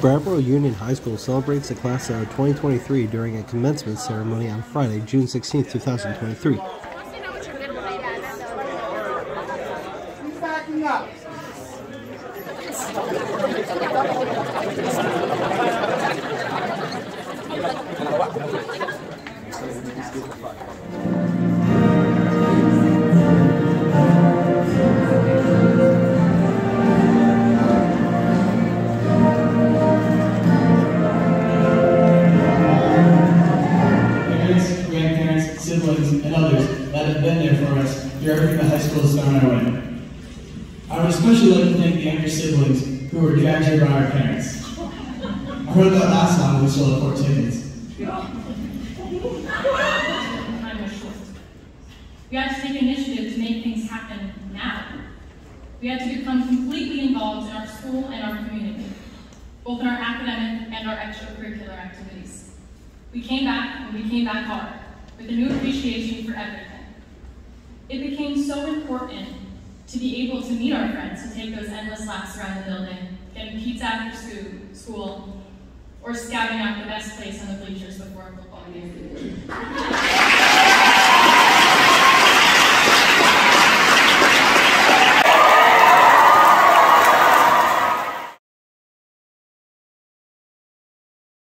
Brattleboro Union High School celebrates the class of 2023 during a commencement ceremony on Friday, June 16, 2023. That have been there for us through everything the high school has thrown our way. I would especially like to thank the younger siblings who were dragged here by our parents. I heard that last time we sold four tickets. time was short. We had to take initiative to make things happen now. We had to become completely involved in our school and our community, both in our academic and our extracurricular activities. We came back and we came back hard, with a new appreciation for everything. It became so important to be able to meet our friends and take those endless laps around the building, getting pizza after school, or scouting out the best place on the bleachers before football game.